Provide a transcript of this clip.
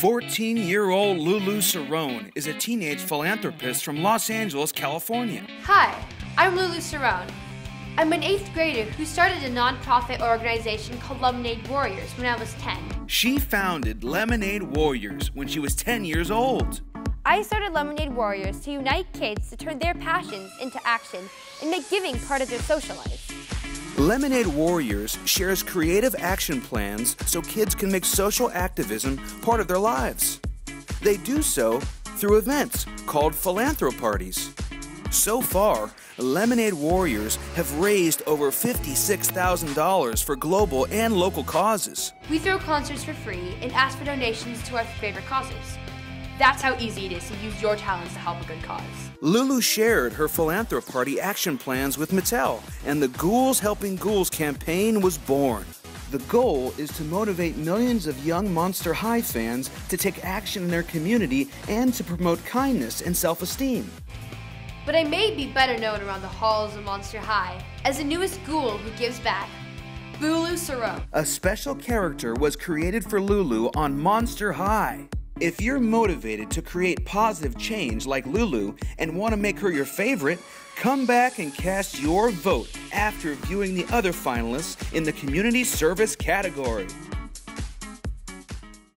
14 year old Lulu Cerone is a teenage philanthropist from Los Angeles, California. Hi, I'm Lulu Cerone. I'm an eighth grader who started a nonprofit organization called LemonAID Warriors when I was 10. She founded LemonAID Warriors when she was 10 years old. I started LemonAID Warriors to unite kids to turn their passions into action and make giving part of their social lives. LemonAID Warriors shares creative action plans so kids can make social activism part of their lives. They do so through events called philanthroparties. So far, LemonAID Warriors have raised over $56,000 for global and local causes. We throw concerts for free and ask for donations to our favorite causes. That's how easy it is to use your talents to help a good cause. Lulu shared her philanthroparty action plans with Mattel, and the Ghouls Helping Ghouls campaign was born. The goal is to motivate millions of young Monster High fans to take action in their community and to promote kindness and self esteem. But I may be better known around the halls of Monster High as the newest ghoul who gives back. Lulu Cerone. A special character was created for Lulu on Monster High. If you're motivated to create positive change like Lulu and want to make her your favorite, come back and cast your vote after viewing the other finalists in the community service category.